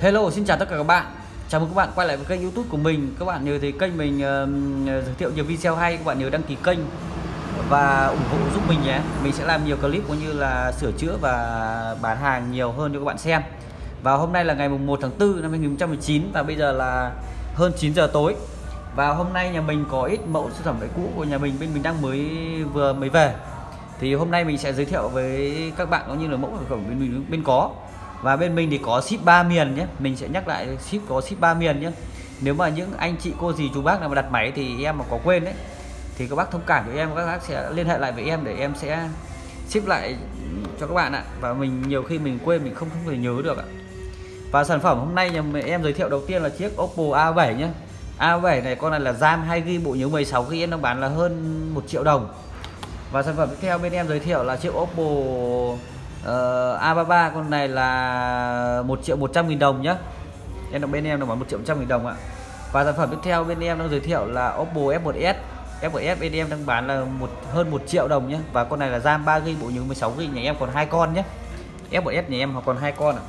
Hello xin chào tất cả các bạn. Chào mừng các bạn quay lại với kênh youtube của mình. Các bạn nhớ thấy kênh mình uh, giới thiệu nhiều video hay Các bạn nhớ đăng ký kênh Và ủng hộ giúp mình nhé. Mình sẽ làm nhiều clip cũng như là sửa chữa và bán hàng nhiều hơn cho các bạn xem. Và hôm nay là ngày mùng 1 tháng 4 năm 2019 Và bây giờ là hơn 9 giờ tối. Và hôm nay nhà mình có ít mẫu sản phẩm vải cũ của nhà mình Bên mình đang mới vừa mới về. Thì hôm nay mình sẽ giới thiệu với các bạn cũng như là mẫu sản phẩm bên mình bên có và bên mình thì có ship 3 miền nhé. Mình sẽ nhắc lại ship có ship 3 miền nhé. Nếu mà những anh chị, cô dì, chú bác nào mà đặt máy thì em mà có quên đấy, thì các bác thông cảm với em, các bác sẽ liên hệ lại với em để em sẽ ship lại cho các bạn ạ. Và mình nhiều khi mình quên, mình không không thể nhớ được ạ. Và sản phẩm hôm nay nhà em giới thiệu đầu tiên là chiếc Oppo A7 nhé. A7 này con này là RAM 2GB bộ nhớ 16 GB em đang bán là hơn 1 triệu đồng. Và sản phẩm tiếp theo bên em giới thiệu là chiếc Oppo Ờ, uh, A33 con này là 1 triệu 100 nghìn đồng nhá. Em đồng bên em là bán 1 triệu 100 nghìn đồng ạ. Và sản phẩm tiếp theo bên em đang giới thiệu là Oppo F1s F1s bên em đang bán là một hơn 1 triệu đồng nhé và con này là RAM 3 GB bộ nhớ 16 GB nhà em còn hai con nhé F1s nhà em còn hai con à.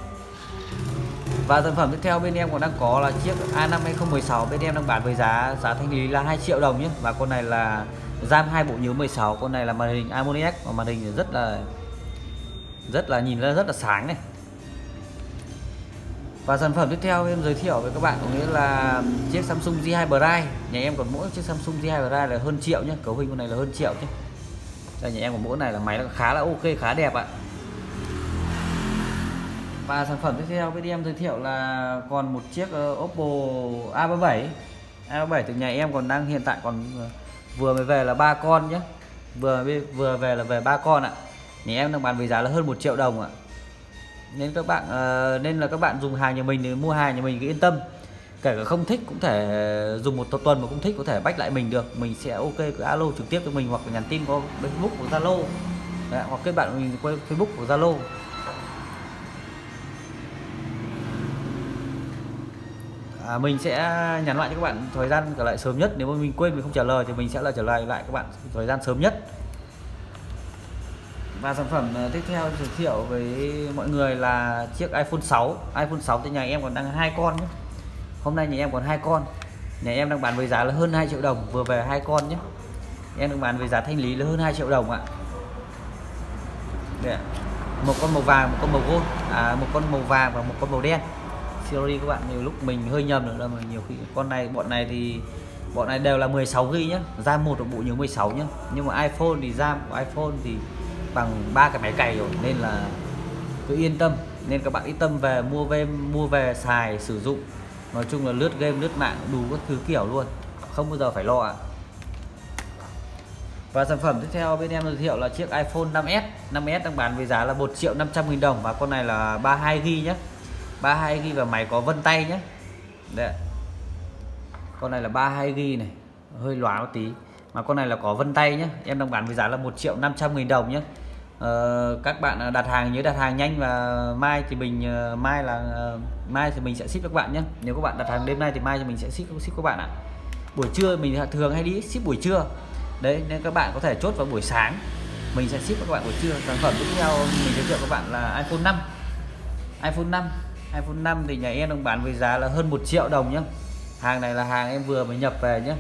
và sản phẩm tiếp theo bên em còn đang có là chiếc A5 2016 bên em đang bán với giá giá thanh lý là 2 triệu đồng nhé và con này là RAM hai bộ nhớ 16 con này là màn hình AMOLED và màn hình rất là rất là nhìn ra rất là sáng này. Và sản phẩm tiếp theo em giới thiệu với các bạn có nghĩa là chiếc Samsung J2 Prime. Nhà em còn mỗi chiếc Samsung J2 Prime là hơn triệu nhé cấu hình con này là hơn triệu chứ đây, nhà em còn mỗi này là máy nó khá là ok, khá đẹp ạ. Và sản phẩm tiếp theo bên em giới thiệu là còn một chiếc ờ, Oppo A37 A37 từ nhà em còn đang hiện tại còn ờ, vừa mới về là ba con nhé vừa vừa về là về ba con ạ thì em đang bán với giá là hơn 1 triệu đồng ạ. Nên các bạn uh, nên là các bạn dùng hàng nhà mình thì mua hàng nhà mình cứ yên tâm. Kể cả không thích cũng thể dùng một tuần mà không thích có thể bách lại mình được. Mình sẽ ok cứ alo trực tiếp cho mình hoặc nhắn tin qua Facebook hoặc Zalo. Hoặc kết bạn mình qua Facebook hoặc Zalo. À, mình sẽ nhắn lại cho các bạn thời gian trở lại sớm nhất. Nếu mà mình quên mình không trả lời thì mình sẽ là trả lời lại các bạn thời gian sớm nhất và sản phẩm ờ, tiếp theo giới thiệu với mọi người là chiếc iPhone 6 iPhone 6 thì nhà em còn đang hai con nhé. Hôm nay nhà em còn hai con. Nhà em đang bán với giá là hơn 2 triệu đồng vừa về hai con nhé. Em đang bán với giá thanh lý là hơn 2 triệu đồng ạ. Đây, một con màu vàng một con màu gold. À, một con màu vàng và một con màu đen. Sorry các bạn nhiều lúc mình hơi nhầm nữa là nhiều khi con này bọn này thì bọn này đều là 16 ghi nhé. RAM một bộ nhớ 16 nhé. Nhưng mà iPhone thì RAM của iPhone thì bằng ba cái máy cày rồi, nên là cứ yên tâm. Nên các bạn yên tâm về mua về mua về xài, sử dụng. Nói chung là lướt game, lướt mạng đủ các thứ kiểu luôn, không bao giờ phải lo ạ. Và sản phẩm tiếp theo bên em giới thiệu là chiếc iPhone 5s 5s đang bán với giá là 1 triệu 500 nghìn đồng và con này là 32 GB nhé 32 GB và máy có vân tay nhé Đấy. con này là 32 GB này, hơi lóa một tí mà con này là có vân tay nhé em đang bán với giá là 1 triệu 500 nghìn đồng nhé ờ, các bạn à, đặt hàng nhớ đặt hàng nhanh và mai thì mình ờ, mai là ờ, mai thì mình sẽ ship các bạn nhé nếu các bạn đặt hàng đêm nay thì mai thì mình sẽ ship ship các bạn ạ. Buổi trưa mình thường hay đi ship buổi trưa. Đấy nên các bạn có thể chốt vào buổi sáng. Mình sẽ ship các bạn buổi trưa. Sản phẩm tiếp theo mình giới thiệu các bạn là iPhone 5 iPhone 5 iPhone 5 thì nhà em đang bán với giá là hơn 1 triệu đồng nhé hàng này là hàng em vừa mới nhập về nhé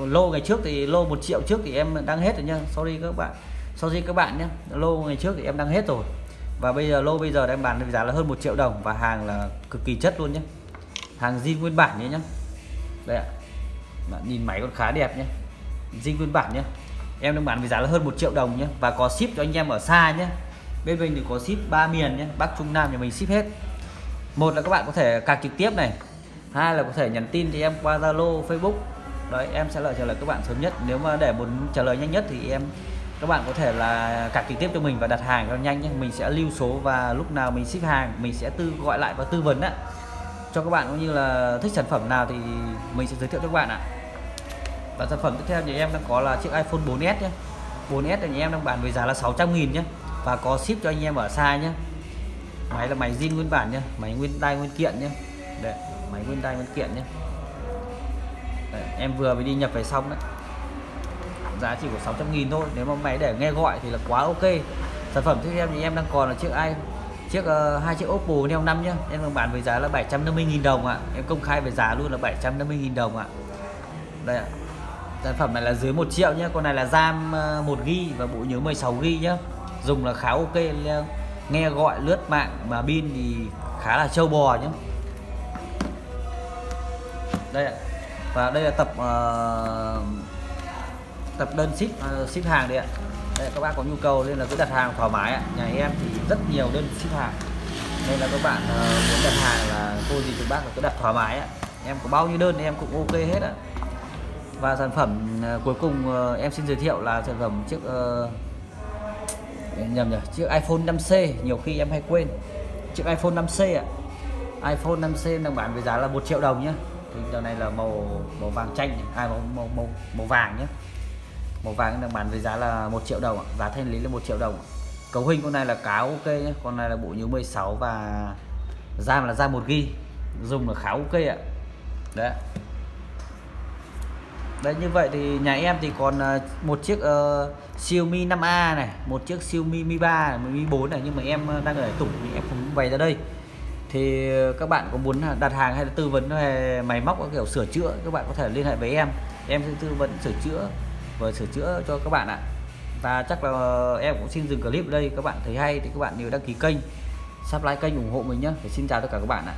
không lô ngày trước thì lô một triệu trước thì em đang hết rồi nha. Sorry các bạn. Sorry các bạn nhé. Lô ngày trước thì em đang hết rồi. Và bây giờ, lô bây giờ em bán với giá là hơn một triệu đồng và hàng là cực kỳ chất luôn nhé. Hàng zin nguyên bản nhé nhá. Đây ạ. Bạn nhìn máy còn khá đẹp nhé. Zin nguyên bản nhé. Em đang bán với giá là hơn một triệu đồng nhé. Và có ship cho anh em ở xa nhé. Bên mình thì có ship ba miền nhé. Bắc, Trung, Nam, nhà mình ship hết. Một là các bạn có thể cạc trực tiếp này. Hai là có thể nhắn tin thì em qua Zalo, Facebook đấy em sẽ lời trả lời các bạn sớm nhất. Nếu mà để muốn trả lời nhanh nhất thì em các bạn có thể là cạc trực tiếp cho mình và đặt hàng cho nhanh nhé. Mình sẽ lưu số và lúc nào mình ship hàng mình sẽ tư gọi lại và tư vấn ạ cho các bạn cũng như là thích sản phẩm nào thì mình sẽ giới thiệu cho các bạn ạ. Và sản phẩm tiếp theo thì em đang có là chiếc iPhone 4s nhé. 4s thì nhà em đang bán với giá là 600 nghìn nhé. Và có ship cho anh em ở xa nhé. Máy là máy zin nguyên bản nhé máy nguyên đai nguyên kiện nhé. Đấy, máy nguyên đai nguyên kiện nhé đấy, em vừa mới đi nhập về xong đấy. Giá chỉ có 600 nghìn thôi nếu mà máy để nghe gọi thì là quá ok. Sản phẩm tiếp theo thì em đang còn là chiếc ai chiếc uh, hai chiếc Oppo Neo 5 nhá. Em đang bán với giá là 750.000 đồng ạ. À. em công khai về giá luôn là 750.000 đồng ạ. À. đây ạ. Sản phẩm này là dưới 1 triệu nhá con này là RAM 1 GB và bộ nhớ 16 GB nhá. Dùng là khá ok nghe gọi lướt mạng mà pin thì khá là trâu bò nhá. Đây ạ. à và đây là tập uh, tập đơn ship uh, ship hàng đấy ạ. Đây các bác có nhu cầu nên là cứ đặt hàng thoải mái ạ. Nhà em thì rất nhiều đơn ship hàng. Nên là các bạn uh, muốn đặt hàng là cô gì chúng bác là cứ đặt thoải mái ạ. Em có bao nhiêu đơn thì em cũng ok hết ạ. Và sản phẩm uh, cuối cùng uh, em xin giới thiệu là sản phẩm chiếc uh, nhầm nhỉ chiếc iPhone 5C nhiều khi em hay quên. Chiếc iPhone 5C ạ. iPhone 5C đang bán với giá là một triệu đồng nhé thì này là màu màu vàng chanh à màu màu màu, màu vàng nhé. Màu vàng đang bán với giá là một triệu đồng giá thanh lý là một triệu đồng cấu hình con này là cá ok nhé. Con này là bộ nhớ 16 và RAM là RAM 1 g dùng là khá ok ạ. Đấy. Đấy như vậy thì nhà em thì còn à, một chiếc uh, Xiaomi 5A này một chiếc Xiaomi Mi 3 này, Mi 4 này. Nhưng mà em à, đang ở tủ thì em không bày ra đây thì các bạn có muốn đặt hàng hay là tư vấn về máy móc có kiểu sửa chữa, các bạn có thể liên hệ với em. Em sẽ tư vấn sửa chữa và sửa chữa cho các bạn ạ. Và chắc là em cũng xin dừng clip ở đây. Các bạn thấy hay thì các bạn nhớ đăng ký kênh, subscribe kênh ủng hộ mình nhé xin chào tất cả các bạn ạ.